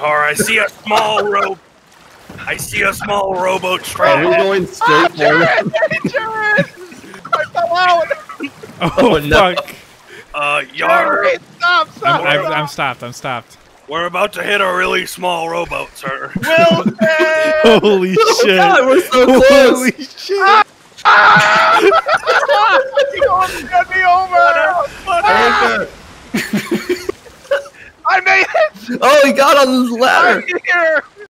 Yar, I see a small rope. I see a small rowboat Are stranded. we going straight ah, forward? Jared! I fell out! Oh, oh no. fuck. Uh, Yar, Jared, stop, stop! I'm, I'm, stop. I'm stopped. I'm stopped. we're about to hit a really small rowboat, sir. Wilson! Holy shit. God, we're so close. Holy shit. Ah, ah. you almost got me over! Anchor. I made it! Oh, he got on the ladder.